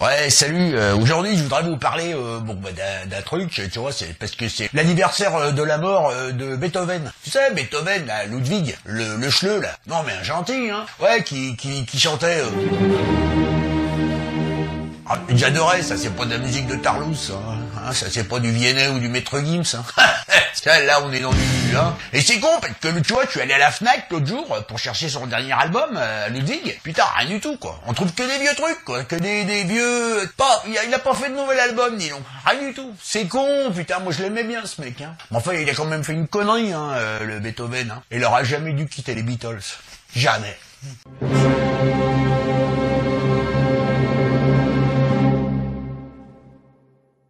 Ouais, salut. euh, Aujourd'hui, je voudrais vous parler euh, bon, bah, d'un truc, tu vois, c'est parce que c'est l'anniversaire euh, de la mort euh, de Beethoven. Tu sais, Beethoven, Ludwig, le, le chleu, là. Non, mais un gentil, hein. Ouais, qui, qui, chantait... ah, J'adorais, ça c'est pas de la musique de Tarlous, hein. Hein, ça c'est pas du Viennet ou du Maître Gims. Hein. Là on est dans du... Hein. Et c'est con, parce que tu vois, tu es allé à la FNAC l'autre jour euh, pour chercher son dernier album, euh, Ludwig. Putain, rien du tout quoi. On trouve que des vieux trucs quoi, que des, des vieux... Pas, il a, il a pas fait de nouvel album, dis donc. Rien du tout. C'est con, putain, moi je l'aimais bien ce mec. Hein. Mais enfin, il a quand même fait une connerie, hein, euh, le Beethoven. Hein. Il aura jamais dû quitter les Beatles. Jamais.